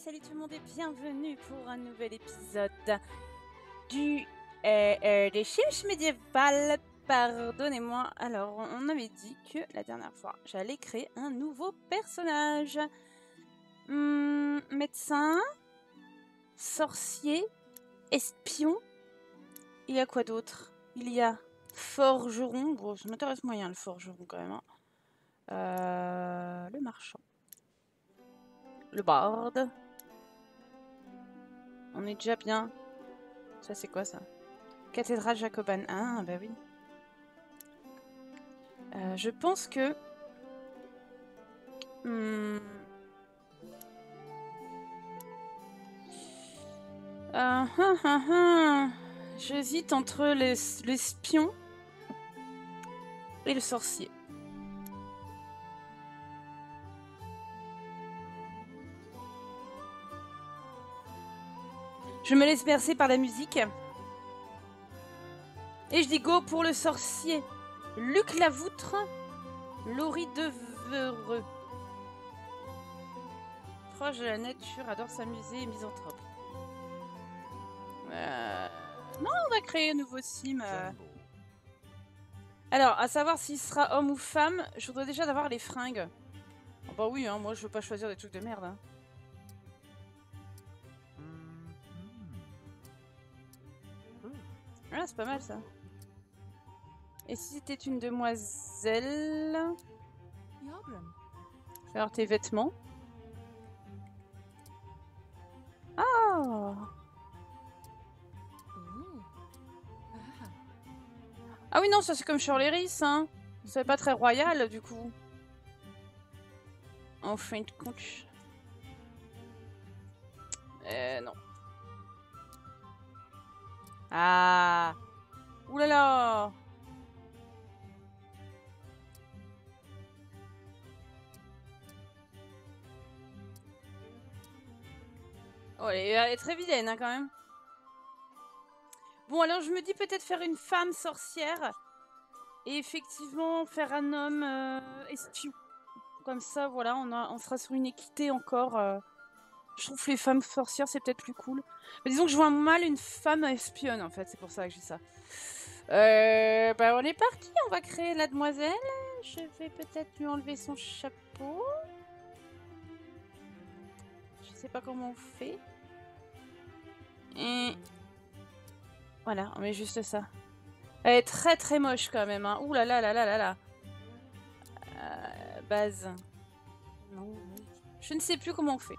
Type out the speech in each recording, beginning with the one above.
salut tout le monde et bienvenue pour un nouvel épisode du euh, euh. Pardonnez-moi. Alors, on avait dit que la dernière fois, j'allais créer un nouveau personnage. Hum, médecin, sorcier, espion. Il y a quoi d'autre? Il y a forgeron. Bon, ça m'intéresse moyen le forgeron quand même. hein. Euh, le marchand. Le barde. On est déjà bien. Ça, c'est quoi ça? Cathédrale jacobane. Ah, bah oui. Euh, je pense que. Hmm. Ah, ah, ah. J'hésite entre les- l'espion et le sorcier. Je me laisse bercer par la musique. Et je dis go pour le sorcier. Luc Lavoutre. Laurie Devereux. Proche de la nature, adore s'amuser et misanthrope. Euh... Non, on va créer un nouveau sim. euh. Alors, à savoir s'il sera homme ou femme, je voudrais déjà d'avoir les fringues. Ah bah oui, hein, moi je veux pas choisir des trucs de merde. hein. C'est pas mal ça. Et si c'était une demoiselle? Alors tes vêtements. Ah Ah oui, non, ça c'est comme Shirley Reese, hein. C'est pas très royal du coup. En fin de compte. Euh, non. Ah Ouh Oh, elle est, très vilaine hein, quand même. Bon, alors je me dis peut-être faire une femme sorcière et effectivement faire un homme euh, espion. Comme ça, voilà, on sera sur une équité encore. euh. Je trouve les femmes sorcières, c'est peut-être plus cool. Mais disons que je vois mal une femme espionne, en fait. C'est pour ça que je dis ça. Euh, bah, on est parti. On va créer la demoiselle. Je vais peut-être lui enlever son chapeau. Je sais pas comment on fait. Et... Voilà, on met juste ça. Elle est très très moche quand même. Hein. Ouh là là là là là là. Euh, base. Non. Je ne sais plus comment on fait.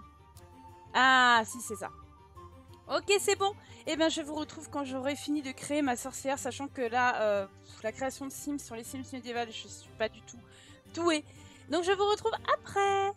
Ah, si, c'est ça. Ok, c'est bon. Eh bien, je vous retrouve quand j'aurai fini de créer ma sorcière, sachant que là, euh, la création de Sims sur les Sims médiévales, je suis pas du tout douée. Donc, je vous retrouve après.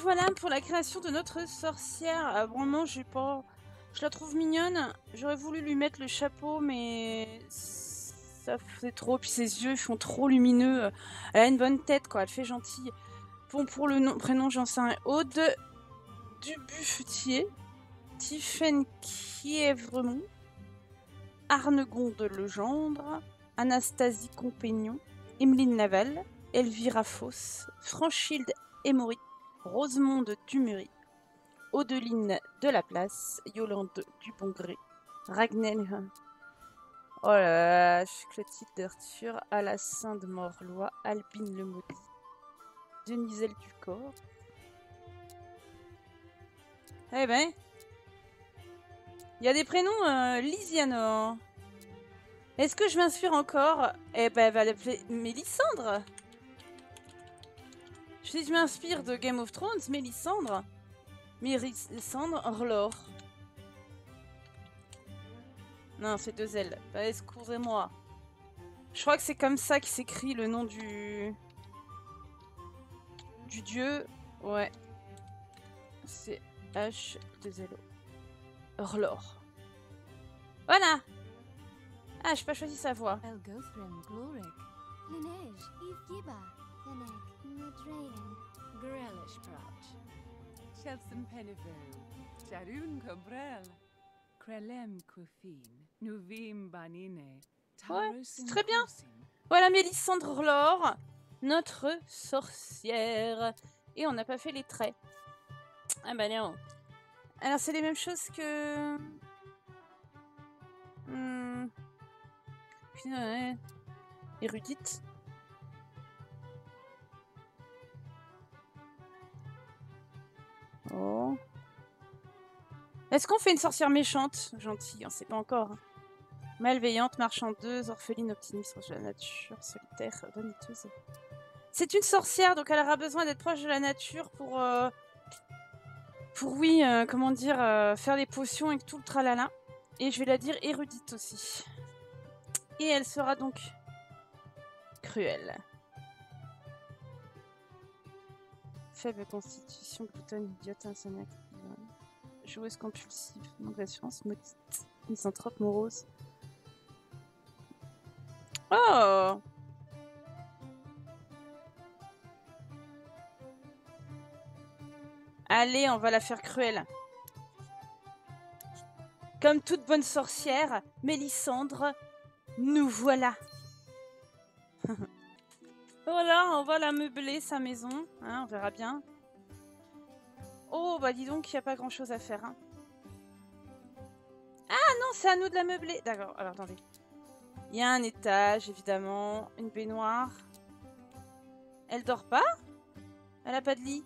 Voilà pour la création de notre sorcière. Ah, vraiment. Je la trouve mignonne. J'aurais voulu lui mettre le chapeau, mais ça fait trop. Puis ses yeux font trop lumineux. Elle a une bonne tête, quoi. Elle fait gentille. Bon, pour le nom, prénom, j'en sais un. Aude Dubuffetier. Tiffaine Kievremont. Arnegonde Legendre. Anastasie Compagnon. Emeline Laval. Elvira Foss. Franchilde Rosemonde Dumury. Audeline de la Place. Yolande Dubongré. Ragnel. Oh là là, d'Arthur. Alassin de Morlois. Albine le Maudit. Deniselle du corps. Eh ben. Il y a des prénoms euh, Lysianor. Est-ce que je m'inspire encore? Eh ben, elle va l'appeler Mélissandre. Si je m'inspire de Game of Thrones, Mélissandre. Mélissandre Orlor. Non, c'est deux L. Bah, excusez-moi. Je crois que c'est comme ça qu'il s'écrit le nom du du dieu. Ouais. C'est H 2 L Orlor. Voilà. Ah, j'ai pas choisi sa voix. Fennec, Madraden, Grelish Protch. Chelsea Pennevel, Charun Cobrel, Krelem Kufin, Nuvim Banine, Ouais, c'est très bien. Voilà Mélissandre Orlor notre sorcière. Et on n'a pas fait les traits. Ah bah non. Alors c'est les mêmes choses que... Hmm. Érudite. Oh. Est-ce qu'on fait une sorcière méchante? Gentille, on sait pas encore. Malveillante, marchandeuse, orpheline, optimiste, proche de la nature, solitaire, vaniteuse. C'est une sorcière, donc elle aura besoin d'être proche de la nature pour... Euh, pour, oui, euh, comment dire, euh, faire des potions et tout le tralala. Et je vais la dire érudite aussi. Et elle sera donc cruelle. Faible constitution, gloutonne, idiote, insomniaque, joueuse compulsive, manque d'assurance, maudite, misanthrope, morose. Oh Allez, on va la faire cruelle. Comme toute bonne sorcière, Mélissandre, nous voilà. Voilà, on va la meubler, sa maison. Hein, on verra bien. Oh, bah dis donc, il n'y a pas grand-chose à faire. Hein. Ah non, c'est à nous de la meubler. D'accord, alors attendez. Il y a un étage, évidemment. Une baignoire. Elle dort pas? Elle a pas de lit?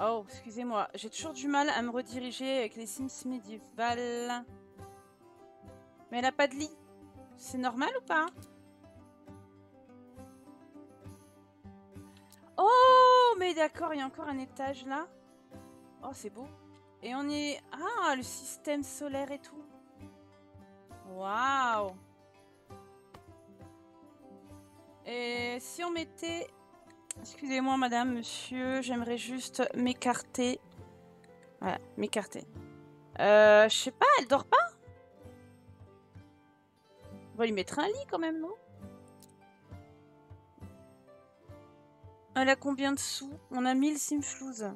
Oh, excusez-moi. J'ai toujours du mal à me rediriger avec les Sims médiévales. Mais elle a pas de lit. C'est normal ou pas? Oh, mais d'accord, il y a encore un étage là. Oh, c'est beau. Et on est... Ah, le système solaire et tout. Waouh Et si on mettait Excusez-moi, madame, monsieur, j'aimerais juste m'écarter. Voilà, m'écarter. Euh, je sais pas, elle dort pas? Va lui mettre un lit quand même, non? Elle a combien de sous? On a 1000 simflouz.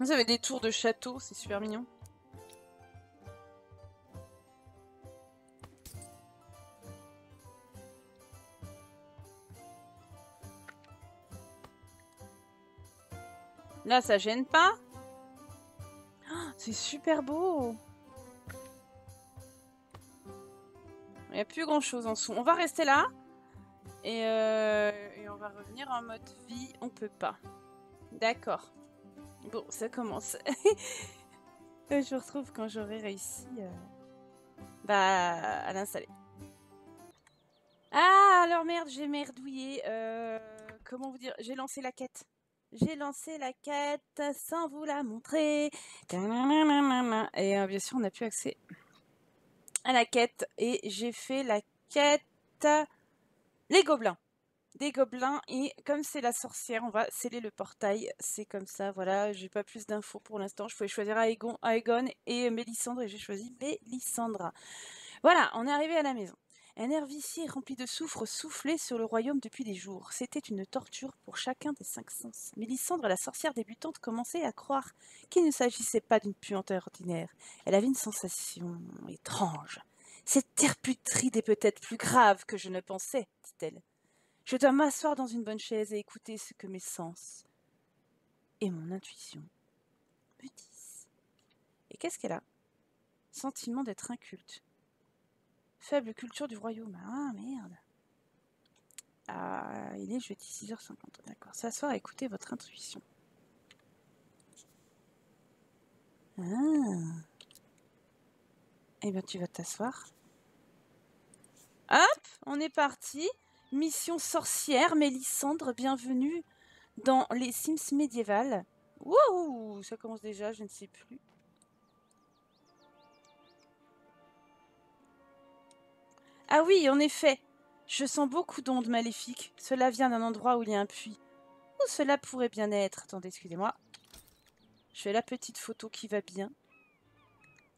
Vous avez des tours de château, c'est super mignon. Là, ça gêne pas. Oh, c'est super beau. Il n'y a plus grand chose en dessous. On va rester là. Et, euh, et, on va revenir en mode vie. On peut pas. D'accord. Bon, ça commence. Je retrouve quand j'aurai réussi euh, bah, à l'installer. Ah, alors merde, j'ai merdouillé. Euh, comment vous dire? J'ai lancé la quête. J'ai lancé la quête sans vous la montrer. Et euh, bien sûr, on n'a plus accès à la quête et j'ai fait la quête les gobelins. Des gobelins et comme c'est la sorcière, on va sceller le portail. C'est comme ça, voilà, j'ai pas plus d'infos pour l'instant. Je pouvais choisir Aegon, Aegon et Mélissandre et j'ai choisi Mélissandre. Voilà, on est arrivé à la maison. Un vicié rempli de soufre soufflait sur le royaume depuis des jours. C'était une torture pour chacun des cinq sens. Mélissandre, la sorcière débutante, commençait à croire qu'il ne s'agissait pas d'une puanteur ordinaire. Elle avait une sensation étrange. Cette terre putride est peut-être plus grave que je ne pensais, dit-elle. Je dois m'asseoir dans une bonne chaise et écouter ce que mes sens et mon intuition me disent. Et qu'est-ce qu'elle a? Sentiment d'être inculte. Faible culture du royaume. Ah merde. Ah, il est jeudi 6h50. D'accord. S'asseoir et écouter votre intuition. Ah. Eh bien, tu vas t'asseoir. Hop, on est parti. Mission sorcière, Mélissandre, bienvenue dans les Sims médiévales. Wouh, ça commence déjà, je ne sais plus. Ah oui, en effet, je sens beaucoup d'ondes maléfiques. Cela vient d'un endroit où il y a un puits. Où cela pourrait bien être? Attendez, excusez-moi. Je fais la petite photo qui va bien.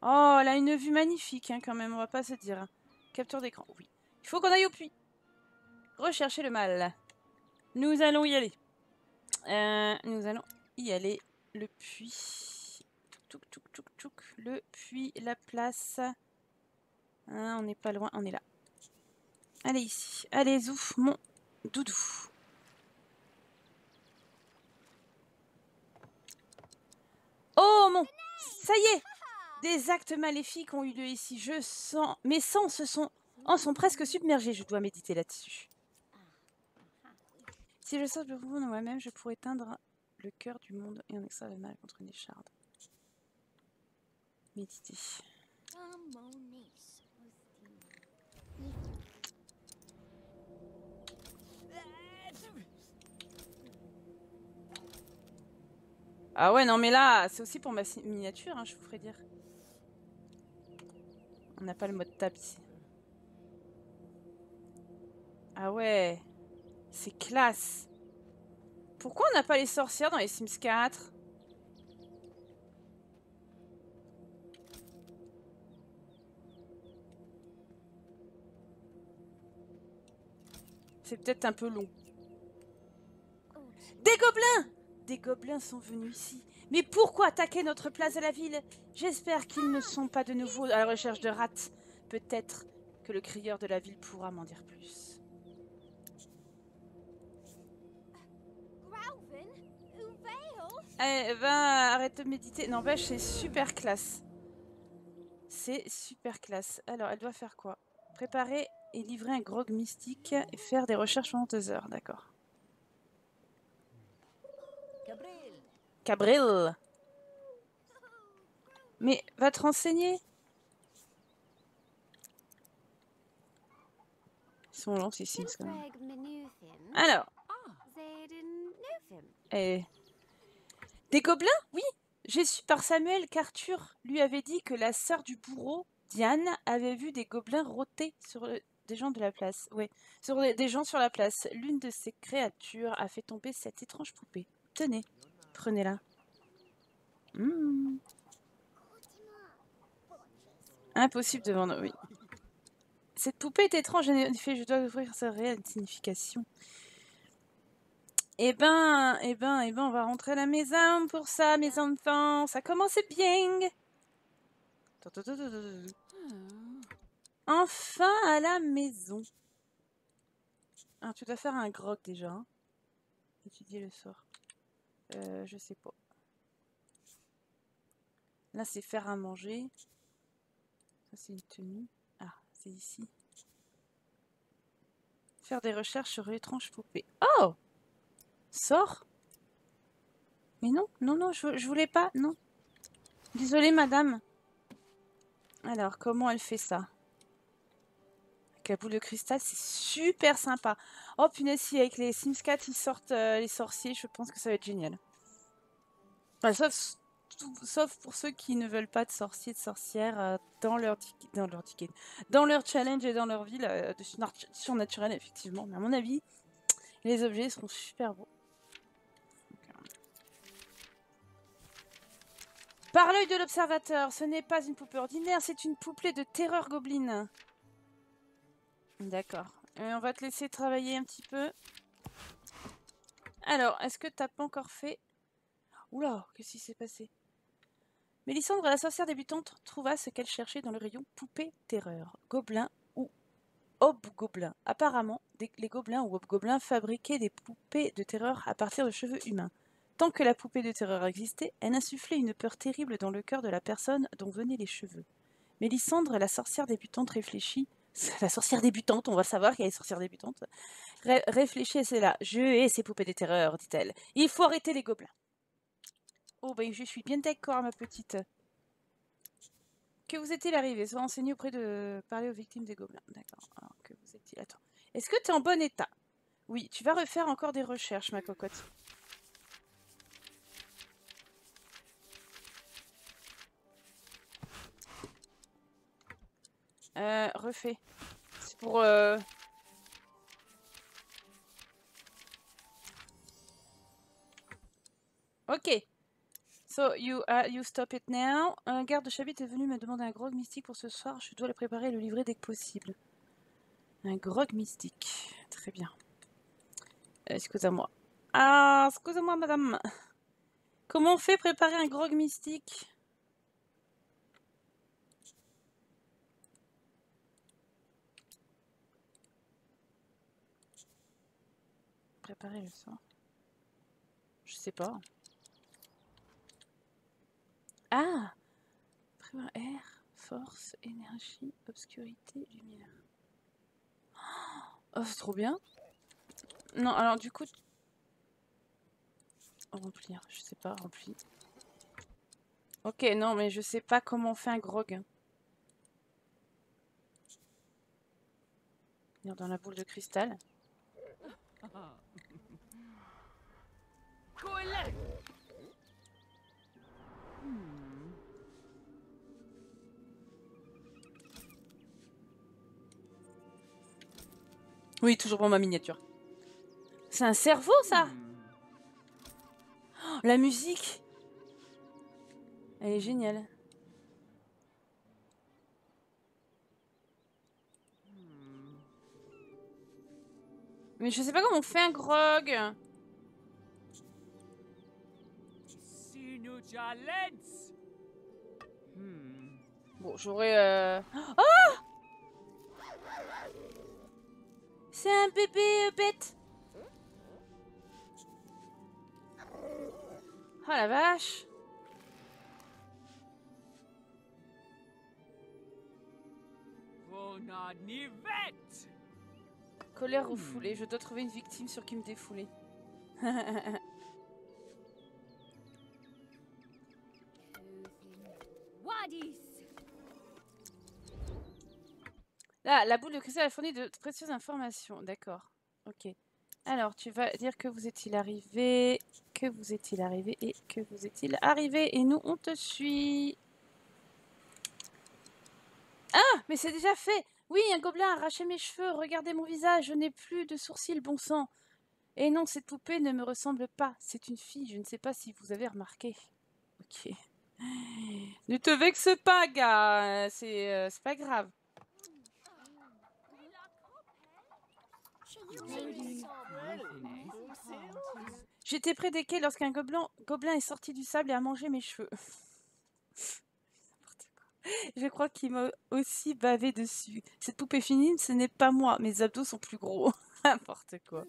Oh, elle a une vue magnifique hein, quand même, on va pas se dire. Capture d'écran, oui. Il faut qu'on aille au puits. Rechercher le mal. Nous allons y aller. Euh, nous allons y aller. Le puits. Le puits, la place. Hein, on n'est pas loin, on est là. Allez ici. Allez, zouf, mon doudou. Oh mon Ça y est Des actes maléfiques ont eu lieu ici. Je sens... Mes sens se sont... en sont presque submergés. Je dois méditer là-dessus. Si je sors le mouvement de moi-même, je pourrais éteindre le cœur du monde et en extraire le mal contre une écharde. Méditer. Ah ouais, non mais là, c'est aussi pour ma miniature, hein, je vous ferai dire. On n'a pas le mode tab ici. Ah ouais, c'est classe. Pourquoi on n'a pas les sorcières dans les Sims 4 C'est peut-être un peu long. Des gobelins Des gobelins sont venus ici. Mais pourquoi attaquer notre place à la ville? J'espère qu'ils ne sont pas de nouveau à la recherche de rats. Peut-être que le crieur de la ville pourra m'en dire plus. Eh ben, arrête de méditer. N'empêche, c'est super classe. C'est super classe. Alors, elle doit faire quoi? Préparer et livrer un grog mystique et faire des recherches pendant deux heures. D'accord. Cabril. Mais va te renseigner. Ils sont même. Alors. Eh. Des gobelins? Oui. J'ai su par Samuel qu'Arthur lui avait dit que la sœur du bourreau, Diane, avait vu des gobelins rôter sur des gens de la place. Oui, sur des gens sur la place. L'une de ces créatures a fait tomber cette étrange poupée. Tenez, prenez-la. Hmm. Impossible de vendre, oui. Cette poupée est étrange, en effet, je dois ouvrir sa réelle signification. Eh ben, eh ben, eh ben, on va rentrer à la maison pour ça, mes enfants. Ça commence bien. Enfin à la maison. Ah, tu dois faire un grog déjà. Hein. Étudier le sort. Euh, je sais pas. Là, c'est faire à manger. Ça, c'est une tenue. Ah, c'est ici. Faire des recherches sur l'étrange poupée. Oh Sort Mais non, non, non, je, je voulais pas, non. Désolée, madame. Alors, comment elle fait ça? Avec la boule de cristal, c'est super sympa. Oh, punaise, si avec les Sims 4, ils sortent euh, les sorciers, je pense que ça va être génial. Sauf sauf pour ceux qui ne veulent pas de sorciers, de sorcières euh, dans leur ticket, dans leur ticket, dans leur challenge et dans leur ville euh, de effectivement. Mais à mon avis, les objets seront super beaux. Par l'œil de l'observateur, ce n'est pas une poupée ordinaire, c'est une poupée de terreur gobeline. D'accord. Euh, on va te laisser travailler un petit peu. Alors, est-ce que t'as pas encore fait? Oula, qu'est-ce qui s'est passé? Mélissandre, la sorcière débutante, trouva ce qu'elle cherchait dans le rayon poupée terreur, gobelin ou hobgoblin. Apparemment, les gobelins ou hobgoblins fabriquaient des poupées de terreur à partir de cheveux humains. Tant que la poupée de terreur existait, elle insufflait une peur terrible dans le cœur de la personne dont venaient les cheveux. Mélissandre, la sorcière débutante, réfléchit. La sorcière débutante, on va savoir qu'elle est sorcière débutante. Ré- réfléchit et c'est là. Je hais ces poupées de terreur, dit-elle. Il faut arrêter les gobelins. Oh, ben je suis bien d'accord, ma petite. Que vous est-il arrivé? Sois enseigné auprès de parler aux victimes des gobelins. D'accord. Alors, que vous est-il Attends. Est-ce que tu es en bon état? Oui, tu vas refaire encore des recherches, ma cocotte. Euh, refais. C'est pour... euh, Ok. So, you, uh, you stop it now. Un garde de est venu me demander un grog mystique pour ce soir. Je dois le préparer et le livrer dès que possible. Un grog mystique. Très bien. Euh, Excusez-moi. Ah, excusez-moi, madame. Comment on fait préparer un grog mystique? Préparer le soir. Je sais pas. Ah Prévoir air, force, énergie, obscurité, lumière. Oh, c'est trop bien. Non, alors du coup... Remplir, je sais pas, remplir. Ok, non, mais je sais pas comment on fait un grog. Dans la boule de cristal. Hmm. Oui, toujours pour ma miniature. C'est un cerveau, ça Hmm. Oh, La musique Elle est géniale. Mais je sais pas comment on fait un grog. Hmm. Bon, j'aurais... Euh... Oh C'est un bébé euh, bête Oh la vache Colère refoulée, je dois trouver une victime sur qui me défouler. Là, la boule de cristal a fourni de précieuses informations. D'accord. Ok. Alors, tu vas dire que vous est-il arrivé, que vous est-il arrivé et que vous est-il arrivé. Et nous, on te suit. Ah, mais c'est déjà fait. Oui, un gobelin a mes cheveux. Regardez mon visage. Je n'ai plus de sourcils, bon sang. Et non, cette poupée ne me ressemble pas. C'est une fille. Je ne sais pas si vous avez remarqué. Ok. Ne te vexe pas, gars. C'est euh, pas grave. J'étais près des quais lorsqu'un gobelin, gobelin est sorti du sable et a mangé mes cheveux. Je crois qu'il m'a aussi bavé dessus. Cette poupée féminine, ce n'est pas moi. Mes abdos sont plus gros. N'importe quoi.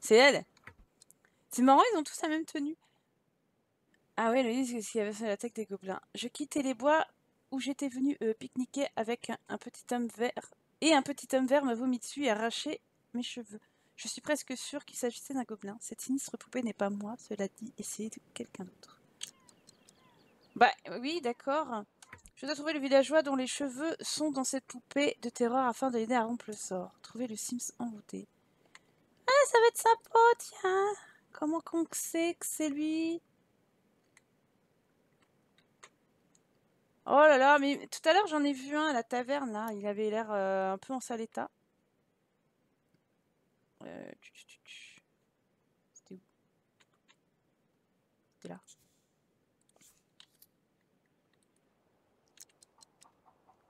C'est elle. C'est marrant, ils ont tous la même tenue. Ah ouais, le disque, c'est ce qui avait fait l'attaque des gobelins? Je quittais les bois où j'étais venu euh, pique-niquer avec un, un petit homme vert. Et un petit homme vert m'a vomi dessus et arraché mes cheveux. Je suis presque sûre qu'il s'agissait d'un gobelin. Cette sinistre poupée n'est pas moi, cela dit, et c'est quelqu'un d'autre. Bah oui, d'accord. Je dois trouver le villageois dont les cheveux sont dans cette poupée de terreur afin de l'aider à rompre le sort. Trouver le Sims envoûté. Ah ça va être peau, tiens. Comment qu'on sait que c'est lui? Oh là là, mais tout à l'heure j'en ai vu un à la taverne là, il avait l'air euh, un peu en sale état. Euh. C'était où? C'était là.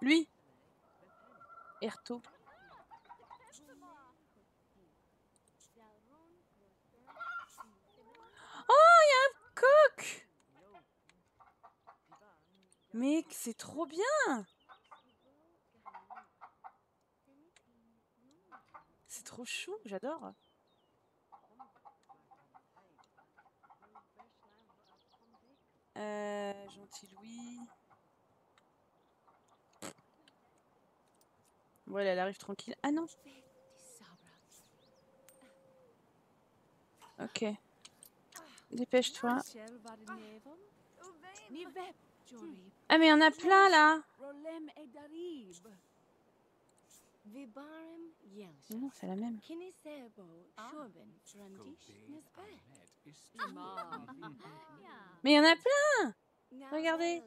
Lui Erto. Oh, il y a un coq Mec, c'est trop bien C'est trop chou, j'adore. Euh, gentil Louis. Voilà, elle arrive tranquille. Ah non Ok. Dépêche-toi. Ah mais il y a plein là. Non, c'est la même. Frandish Nesbet. Mais il y en a plein. Regardez.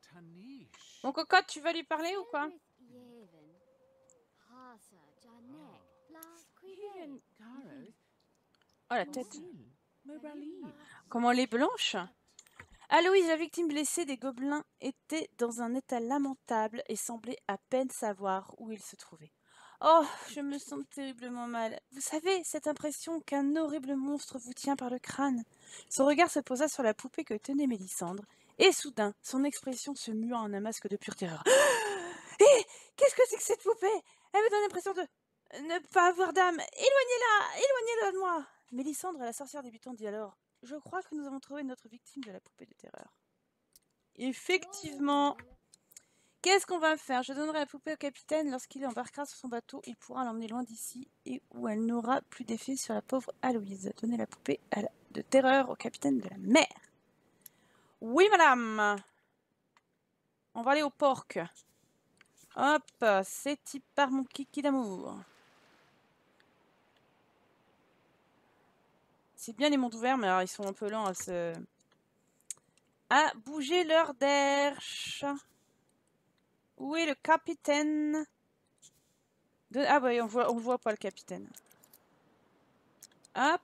Tanish. Mon cocotte, tu vas lui parler ou quoi? Quiven. Oh la tête. Comment les blanches Aloïse, la victime blessée des gobelins, était dans un état lamentable et semblait à peine savoir où il se trouvait. Oh, je me sens terriblement mal. Vous savez, cette impression qu'un horrible monstre vous tient par le crâne. Son regard se posa sur la poupée que tenait Mélissandre, et soudain, son expression se mua en un masque de pure terreur. Hé Qu'est-ce que c'est que cette poupée? Elle me donne l'impression de ne pas avoir d'âme. Éloignez-la Éloignez-la de moi Mélissandre, la sorcière débutante, dit alors Je crois que nous avons trouvé notre victime de la poupée de terreur. Effectivement. Qu'est-ce qu'on va faire? Je donnerai la poupée au capitaine. Lorsqu'il embarquera sur son bateau, il pourra l'emmener loin d'ici et où elle n'aura plus d'effet sur la pauvre Aloïse. Donnez la poupée de terreur au capitaine de la mer. Oui, madame. On va aller au porc. Hop, c'est type par mon kiki d'amour. C'est bien les mondes ouverts, mais ils sont un peu lents à se... À bouger leur derche. Où est le capitaine. Ah bah on voit, on voit pas le capitaine. Hop.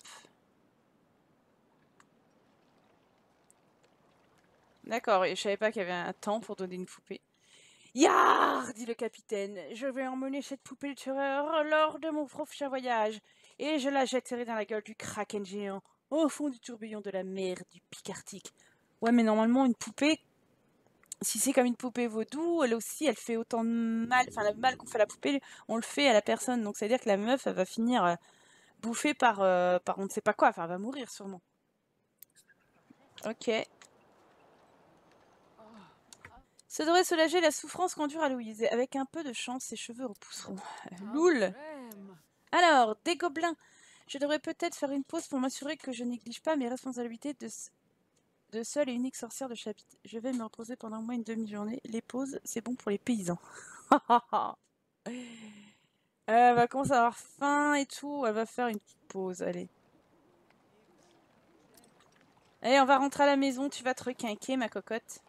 D'accord, je savais pas qu'il y avait un temps pour donner une poupée. Yar dit le capitaine, je vais emmener cette poupée de terreur lors de mon prochain voyage, et je la jetterai dans la gueule du kraken géant, au fond du tourbillon de la mer du pic arctique. Ouais, mais normalement, une poupée, si c'est comme une poupée vaudou, elle aussi, elle fait autant de mal, enfin, le mal qu'on fait à la poupée, on le fait à la personne, donc ça veut dire que la meuf, elle va finir euh, bouffée par, euh, par on ne sait pas quoi, enfin, elle va mourir sûrement. Ok. Ça devrait soulager la souffrance qu'endure Aloïse. Avec un peu de chance, ses cheveux repousseront. Loul Alors, des gobelins Je devrais peut-être faire une pause pour m'assurer que je néglige pas mes responsabilités de, seule et unique sorcière de chapitre. Je vais me reposer pendant au moins une demi-journée. Les pauses, c'est bon pour les paysans. Elle va commencer à avoir faim et tout. Elle va faire une pause, allez. Allez, on va rentrer à la maison. Tu vas te requinquer, ma cocotte.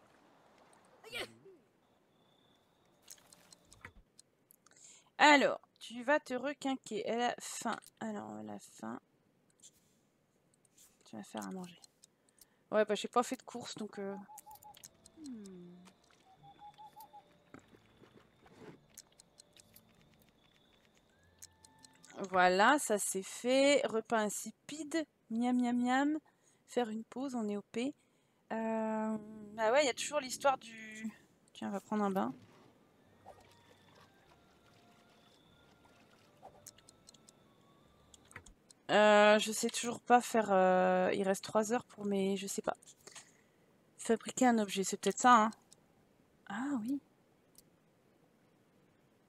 Alors, tu vas te requinquer. Elle a faim. Alors, elle a faim. Tu vas faire à manger. Ouais, bah j'ai pas fait de course, donc... euh, Voilà, ça c'est fait. Repas insipide. Miam, miam, miam. Faire une pause, on est OP. Euh... Ah ouais, il y a toujours l'histoire du... Tiens, on va prendre un bain. Euh, je sais toujours pas faire. euh, Il reste 3 heures pour mes. Je sais pas. Fabriquer un objet, c'est peut-être ça, hein Ah oui.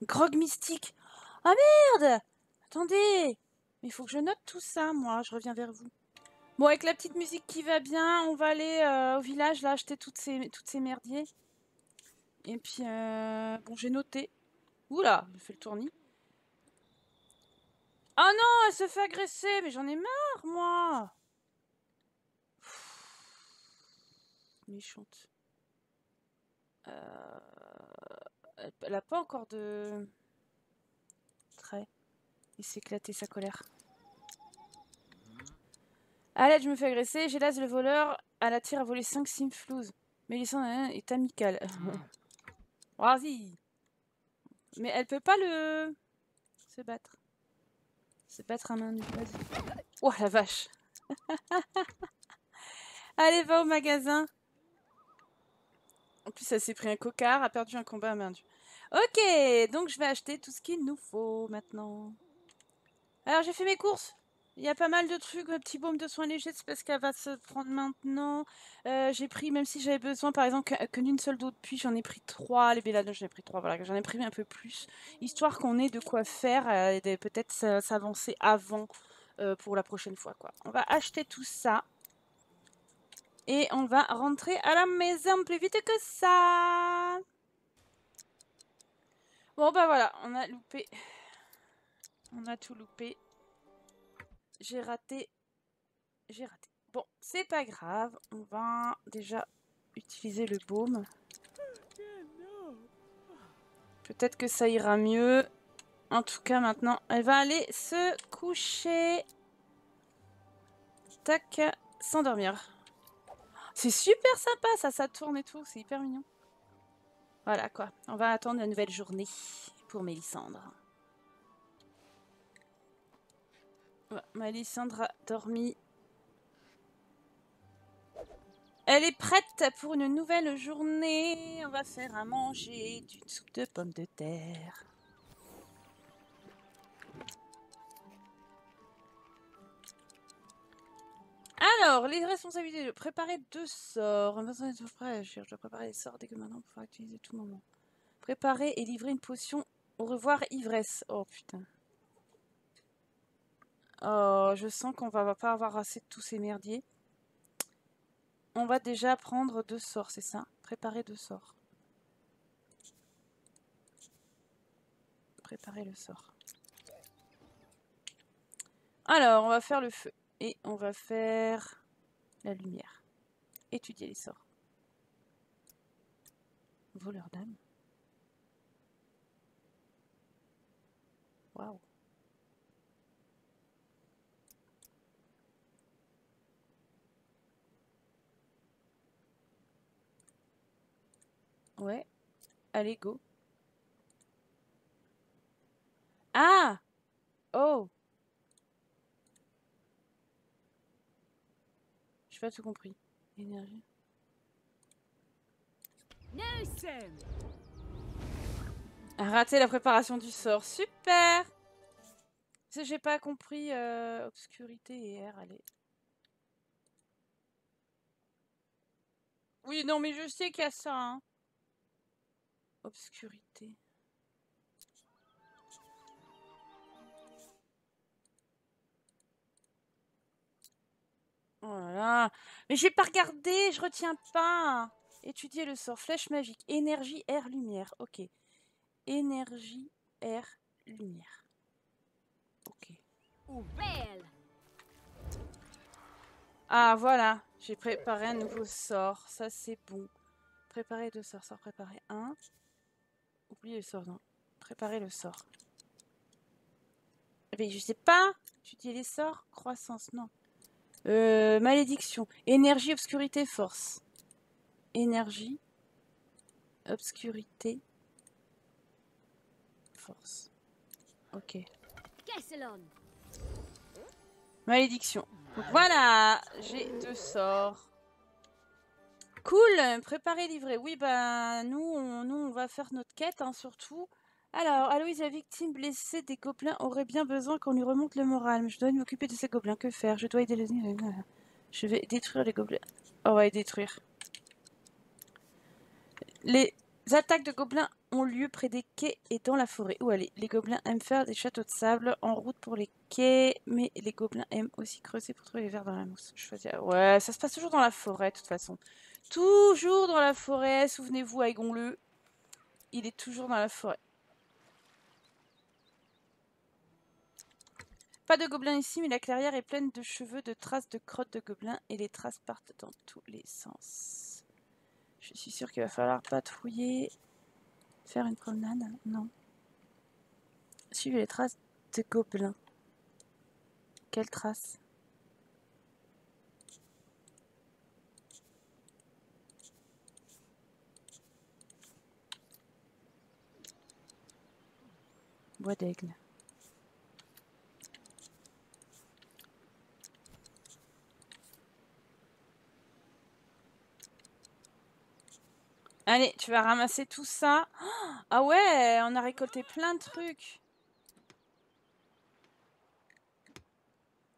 Grog mystique. Ah merde Attendez Mais il faut que je note tout ça, moi. Je reviens vers vous. Bon, avec la petite musique qui va bien, on va aller euh, au village, là, acheter toutes ces, toutes ces merdiers. Et puis, euh, bon, j'ai noté. Oula, j'ai fait le tournis. Ah non, elle se fait agresser, mais j'en ai marre, moi. Méchante. Euh, elle- Elle a pas encore de trait. Il s'est éclaté sa colère. À l'aide, je me fais agresser. Gélas, le voleur, à la tire a volé 5 simflouz. Mélissande hein, est amicale. Vas-y. Mais elle peut pas le... se battre. Battre à main nue. Vas-y. Oh la vache. Allez, va au magasin. En plus, elle s'est pris un cocard, a perdu un combat à main. Ok, donc je vais acheter tout ce qu'il nous faut maintenant. Alors, j'ai fait mes courses. Il y a pas mal de trucs, petit baume de soins légers, c'est parce qu'elle va se prendre maintenant. Euh, j'ai pris, même si j'avais besoin, par exemple, que, d'une seule d'eau de j'en ai pris trois. Les belladons, j'en ai pris trois. Voilà, j'en ai pris un peu plus, histoire qu'on ait de quoi faire euh, et peut-être s'avancer avant euh, pour la prochaine fois, quoi. On va acheter tout ça. Et on va rentrer à la maison plus vite que ça. Bon, bah voilà, on a loupé. On a tout loupé. J'ai raté. J'ai raté. Bon, c'est pas grave. On va déjà utiliser le baume. Peut-être que ça ira mieux. En tout cas, maintenant, elle va aller se coucher. Tac, s'endormir. C'est super sympa, ça, ça tourne et tout. C'est hyper mignon. Voilà, quoi. On va attendre la nouvelle journée pour Mélissandre. Ouais, Mélissandre a dormi. Elle est prête pour une nouvelle journée. On va faire à manger d'une soupe de pommes de terre. Alors, les responsabilités de préparer deux sorts. Je dois préparer les sorts dès que maintenant pour pouvoir utiliser tout moment. Préparer et livrer une potion. Au revoir, ivresse. Oh putain. Oh, je sens qu'on va pas avoir assez de tous ces merdiers. On va déjà prendre deux sorts, c'est ça? Préparer deux sorts. Préparer le sort. Alors, on va faire le feu. Et on va faire la lumière. Étudier les sorts. Voleur d'âme. Waouh. Ouais. Allez, go. Ah Oh J'ai pas tout compris. Énergie. Raté la préparation du sort. Super j'ai pas compris euh, obscurité et R, allez. Oui, non, mais je sais qu'il y a ça, hein. Obscurité. Oh là là. Mais j'ai pas regardé, je retiens pas. Étudier le sort. Flèche magique. Énergie, air, lumière. Ok. Énergie, air, lumière. Ok. Ah, voilà. J'ai préparé un nouveau sort. Ça, c'est bon. Préparer deux sorts. Sort préparer un. Oubliez le sort, non. Préparer le sort. Mais je sais pas. Étudier les sorts. Croissance, non. Euh, malédiction. Énergie, obscurité, force. Énergie. Obscurité. Force. Ok. Malédiction. Donc voilà, j'ai deux sorts. Cool, préparer, livrer. Oui, bah nous, on, nous, on va faire notre quête, hein, surtout. Alors, Aloïse, la victime blessée des gobelins aurait bien besoin qu'on lui remonte le moral. Mais je dois m'occuper de ces gobelins. Que faire? Je dois aider les... Je vais détruire les gobelins. On va les détruire. Les attaques de gobelins ont lieu près des quais et dans la forêt. Où aller? Les gobelins aiment faire des châteaux de sable en route pour les quais, mais les gobelins aiment aussi creuser pour trouver les vers dans la mousse. Ouais, ça se passe toujours dans la forêt, de toute façon. Toujours dans la forêt, souvenez-vous, Aigon-le. Il est toujours dans la forêt. Pas de gobelins ici, mais la clairière est pleine de cheveux, de traces de crottes de gobelins, et les traces partent dans tous les sens. Je suis sûre qu'il va falloir patrouiller. Faire une promenade Non. Suivez les traces de gobelins. Quelles traces? Bois d'aigle. Allez, tu vas ramasser tout ça. Ah ouais, on a récolté plein de trucs.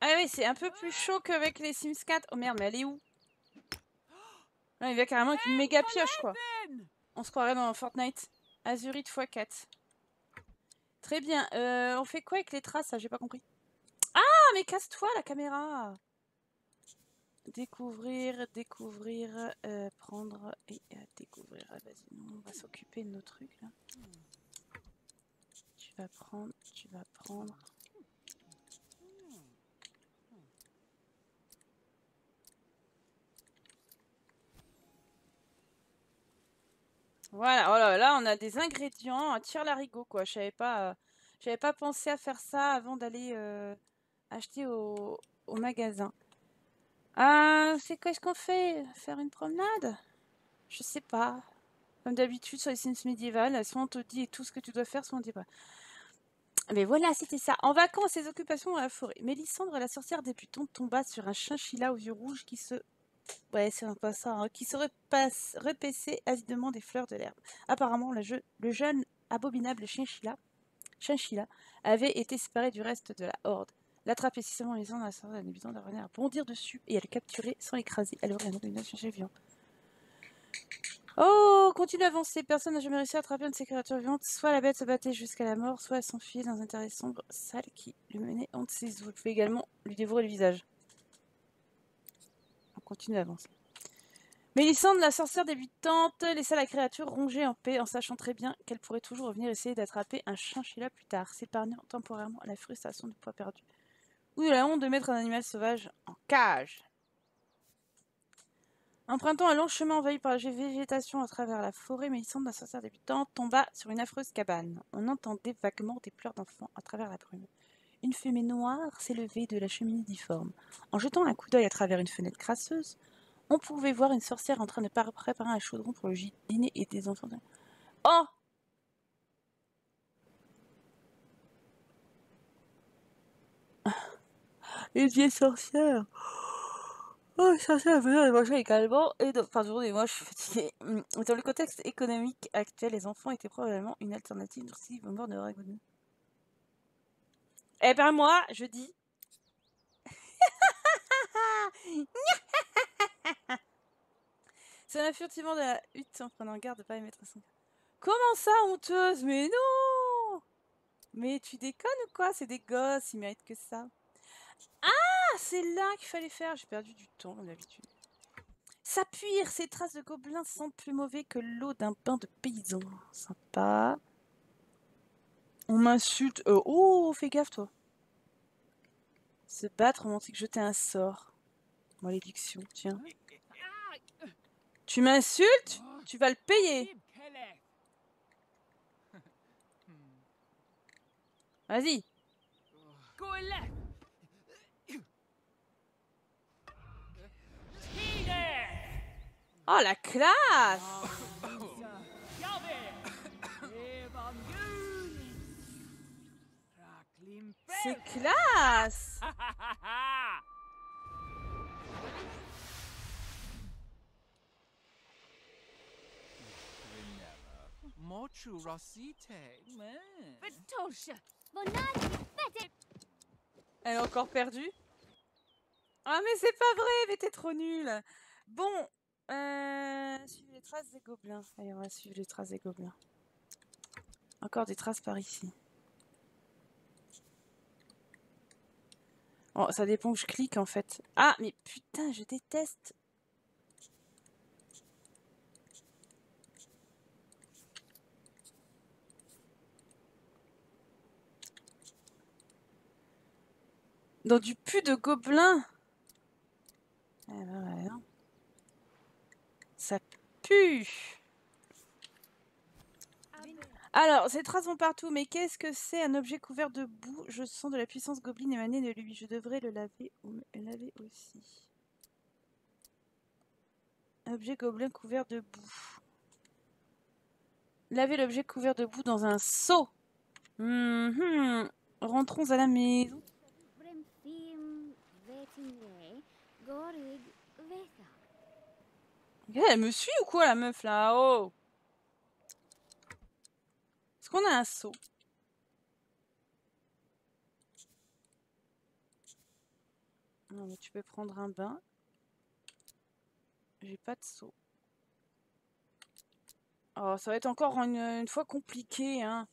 Ah oui, c'est un peu plus chaud qu'avec les Sims 4. Oh merde, mais elle est où? Non, il vient carrément avec une méga pioche, quoi. On se croirait dans Fortnite. Azurite x4. Très bien. Euh, on fait quoi avec les traces J'ai pas compris. Ah, mais casse-toi la caméra Découvrir, découvrir, euh, prendre et euh, découvrir. Ah, vas-y, on va s'occuper de nos trucs là. Tu vas prendre, tu vas prendre. Voilà, oh là, on a des ingrédients, un tire larigot quoi. Je savais pas, euh, j'avais pas pensé à faire ça avant d'aller euh, acheter au, magasin. Ah, c'est quoi ce qu'on fait? Faire une promenade? Je sais pas. Comme d'habitude sur les Sims médiévales, soit on te dit tout ce que tu dois faire, soit on dit pas. Mais voilà, c'était ça. En vacances, ses occupations dans la forêt. Mélissandre, la sorcière débutante, tomba sur un chinchilla aux yeux rouges qui se... Ouais, c'est pas ça. hein, qui se repasse, repaissait avidement des fleurs de l'herbe. Apparemment, le, je- le jeune abominable chinchilla, chinchilla avait été séparé du reste de la horde. L'attraper seulement les uns dans la sorcière débutant de revenir à bondir dessus et à le capturer sans l'écraser. Alors, il y a une. Oh, continue d'avancer. Personne n'a jamais réussi à attraper une de ces créatures vivantes. Soit la bête se battait jusqu'à la mort, soit elle s'enfuyait dans un terrier sombre, sale qui le menait entre ses. Vous pouvez également lui dévorer le visage. On continue d'avancer. Mélissandre, la sorcière débutante, laissa la créature ronger en paix en sachant très bien qu'elle pourrait toujours revenir essayer d'attraper un chinchilla plus tard, s'épargnant temporairement la frustration du poids perdu. Ou de la honte de mettre un animal sauvage en cage. Empruntant un long chemin envahi par la végétation à travers la forêt, Mélissandre, la sorcière débutante, tomba sur une affreuse cabane. On entendait vaguement des pleurs d'enfants à travers la brume. Une fumée noire s'élevait de la cheminée difforme. En jetant un coup d'œil à travers une fenêtre crasseuse, on pouvait voir une sorcière en train de par- préparer un chaudron pour le dîner et des enfants. Oh Une vieille sorcière Oh, sorcière venir de manger également et de... Moi je suis fatiguée. Dans le contexte économique actuel, les enfants étaient probablement une alternative si vous mort de. Eh ben moi, je dis... Un furtivement de la hutte en prenant garde de pas y mettre son... Comment ça, honteuse? Mais non Mais tu déconnes ou quoi? C'est des gosses, ils méritent que ça. Ah, c'est là qu'il fallait faire. J'ai perdu du temps, d'habitude. S'appuyer, ces traces de gobelins sentent plus mauvais que l'eau d'un bain de paysan. Sympa. On m'insulte. Euh, oh, fais gaffe, toi. Se battre, romantique, jeter un sort. Malédiction, tiens. Tu m'insultes? Tu vas le payer. Vas-y. Oh, la classe C'est classe. Mochu. Elle est encore perdue Ah mais c'est pas vrai, mais t'es trop nulle Bon, euh, suivre les traces des gobelins. Allez, on va suivre les traces des gobelins. Encore des traces par ici. Bon, ça dépend où je clique en fait. Ah, mais putain, je déteste. Dans du pu de gobelin. Eh ben hein. Ça pue. Alors, ces traces vont partout, mais qu'est-ce que c'est un objet couvert de boue? Je sens de la puissance gobline émaner de lui. Je devrais le laver ou me laver aussi. Objet gobelin couvert de boue. Laver l'objet couvert de boue dans un seau. Mhm. Rentrons à la maison. Eh, Elle me suit ou quoi la meuf là? Oh Est-ce qu'on a un seau Non mais tu peux prendre un bain. J'ai pas de seau. Oh, ça va être encore une, fois compliqué, hein.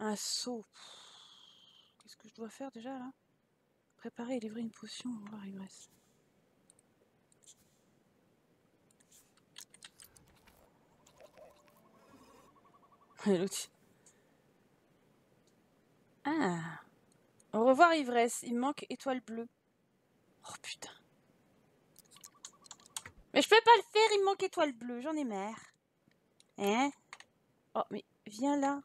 Un seau. Qu'est-ce que je dois faire déjà là? Préparer et livrer une potion. On va voir. Ah. Au revoir ivresse. Il manque étoile bleue. Oh putain. Mais je peux pas le faire, il manque étoile bleue. J'en ai marre. Hein? Oh mais viens là.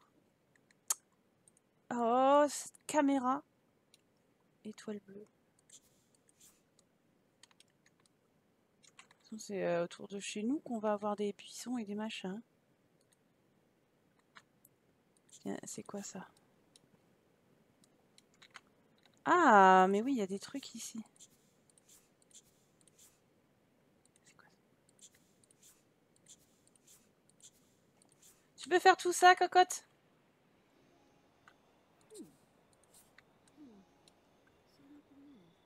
Oh, caméra. Étoile bleue. C'est euh, autour de chez nous qu'on va avoir des buissons et des machins. Tiens, C'est quoi ça? Ah, mais oui, il y a des trucs ici. Tu peux faire tout ça, cocotte?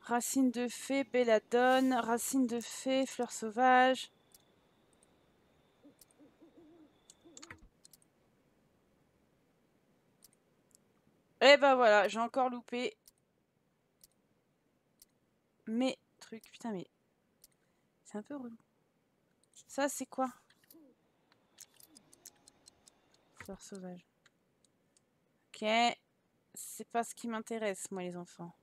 Racine de fée, belladone, racine de fée, fleur sauvage. Et ben voilà, j'ai encore loupé mes trucs. Putain, mais c'est un peu relou. Ça, c'est quoi? Fleur sauvage. Ok. C'est pas ce qui m'intéresse, moi, les enfants.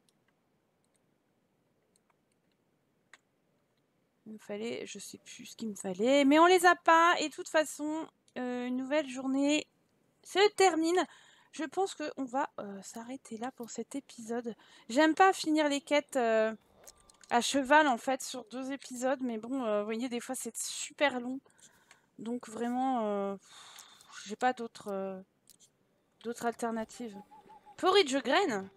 Il me fallait, je sais plus ce qu'il me fallait, mais on les a pas. Et de toute façon, euh, une nouvelle journée se termine. Je pense qu'on va euh, s'arrêter là pour cet épisode. J'aime pas finir les quêtes euh, à cheval en fait sur deux épisodes, mais bon, euh, vous voyez, des fois c'est super long. Donc vraiment, j'ai pas d'autres alternatives. Porridge graines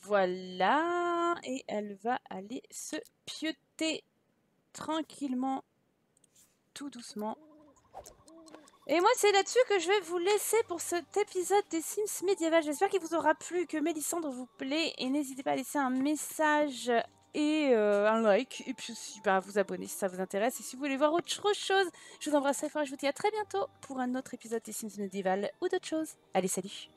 Voilà, et elle va aller se pioter tranquillement, tout doucement. Et moi, c'est là-dessus que je vais vous laisser pour cet épisode des Sims médiéval. J'espère qu'il vous aura plu, que Mélissandre vous plaît. Et n'hésitez pas à laisser un message et euh, un like. Et puis aussi, bah, vous abonner si ça vous intéresse. Et si vous voulez voir autre chose, je vous embrasse très fort et je vous dis à très bientôt pour un autre épisode des Sims médiéval ou d'autres choses. Allez, salut